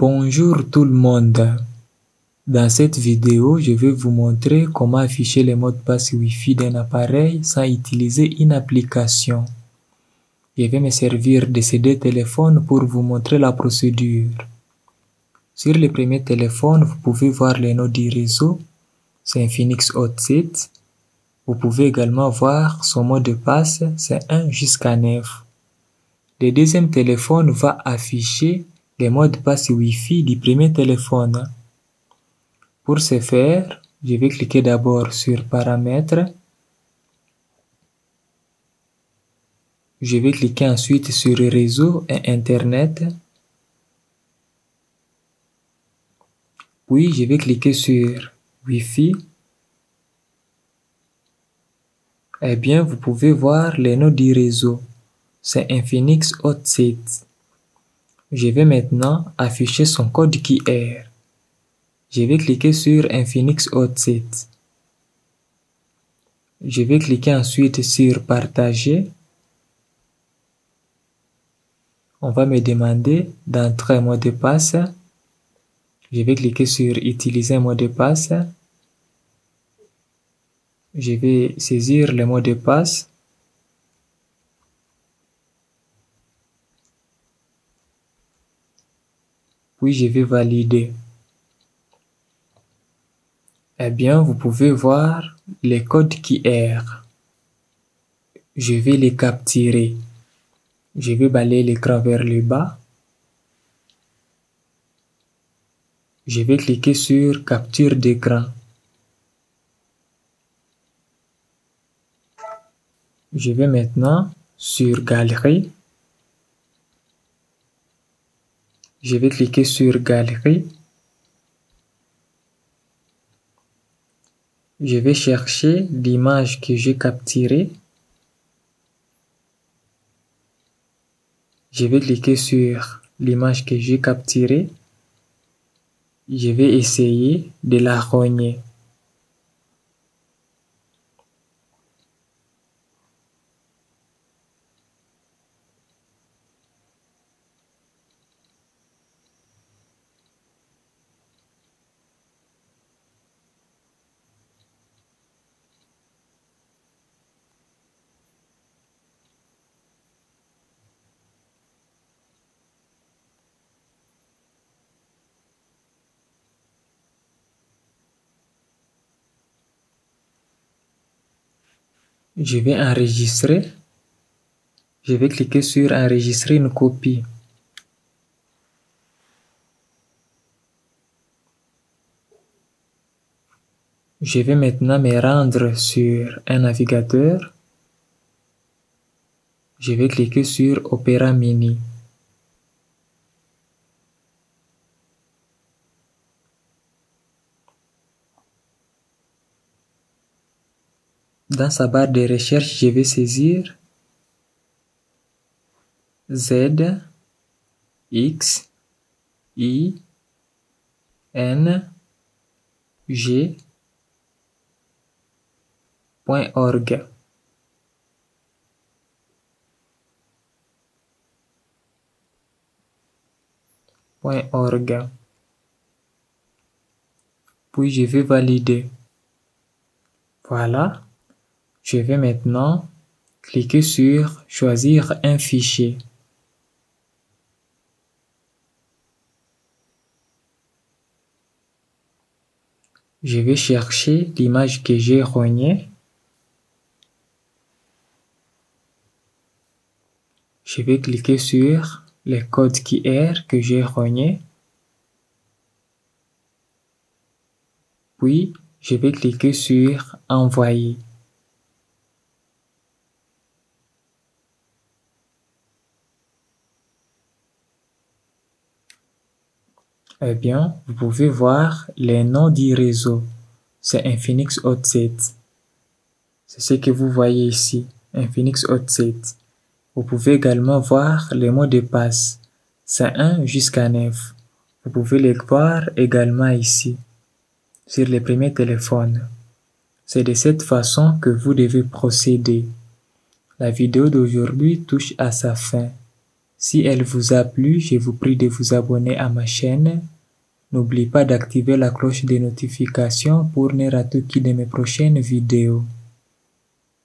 Bonjour tout le monde. Dans cette vidéo, je vais vous montrer comment afficher les mots de passe Wi-Fi d'un appareil sans utiliser une application. Je vais me servir de ces deux téléphones pour vous montrer la procédure. Sur le premier téléphone, vous pouvez voir les noms du réseau, c'est Infinix Hot 7. Vous pouvez également voir son mot de passe, c'est 1 jusqu'à 9. Le deuxième téléphone va afficher les mots de passe Wi-Fi du premier téléphone. Pour ce faire, je vais cliquer d'abord sur Paramètres. Je vais cliquer ensuite sur Réseau et Internet. Puis je vais cliquer sur Wi-Fi. Eh bien, vous pouvez voir les noms du réseau. C'est Infinix Hot 7. Je vais maintenant afficher son code QR. Je vais cliquer sur Infinix Hot 7. Je vais cliquer ensuite sur Partager. On va me demander d'entrer un mot de passe. Je vais cliquer sur Utiliser un mot de passe. Je vais saisir le mot de passe. Puis je vais valider. Eh bien, vous pouvez voir les codes QR. Je vais les capturer. Je vais balayer l'écran vers le bas. Je vais cliquer sur Capture d'écran. Je vais maintenant sur Galerie. Je vais cliquer sur Galerie. Je vais chercher l'image que j'ai capturée. Je vais cliquer sur l'image que j'ai capturée. Je vais essayer de la rogner. Je vais enregistrer. Je vais cliquer sur enregistrer une copie. Je vais maintenant me rendre sur un navigateur. Je vais cliquer sur Opera Mini. Dans sa barre de recherche, je vais saisir Z, X, I, N, G, .org. .org. Puis je vais valider. Voilà. Je vais maintenant cliquer sur Choisir un fichier. Je vais chercher l'image que j'ai rognée. Je vais cliquer sur le code QR que j'ai rogné. Puis, je vais cliquer sur Envoyer. Eh bien, vous pouvez voir les noms du réseau. C'est Infinix Hot 7. C'est ce que vous voyez ici, Infinix Hot 7. Vous pouvez également voir les mots de passe. C'est 1 jusqu'à 9. Vous pouvez les voir également ici, sur le premier téléphone. C'est de cette façon que vous devez procéder. La vidéo d'aujourd'hui touche à sa fin. Si elle vous a plu, je vous prie de vous abonner à ma chaîne. N'oubliez pas d'activer la cloche de notification pour ne rater aucune de mes prochaines vidéos.